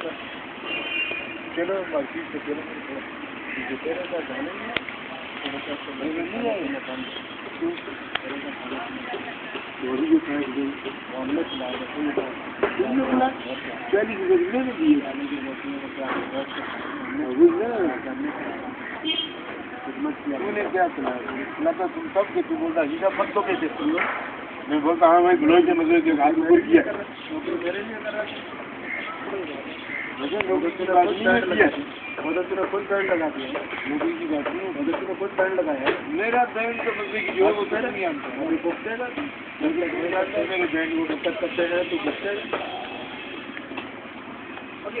था चलो बाकी तो चलो जो का जाने थोड़ा सा तो है पहली की है। क्या तूने क्या खिलाया खिलाता तुम सब के तू बोलता हीरा मत तो कैसे सुन लो मैं बोलता हाँ भाई ग्लोज से मतलब किया। मदद तेरा खुद बैंड लगा दिया। नौकरी की बात नहीं मदद तेरा खुद बैंड लगाया मेरा बैंड तो बंदे की जो वो मेरा नहीं आता। बकतेगा मेरा तो मेरे बैंड को कब तक करते हैं तो बकतेगा वही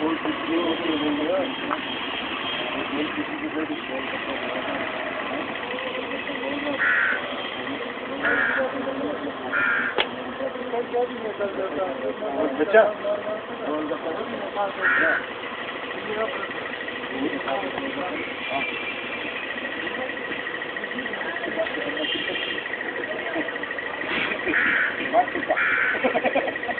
Bu kişiye oturuyor. Bu kişi güzel bir şey. Kaça? Thank you.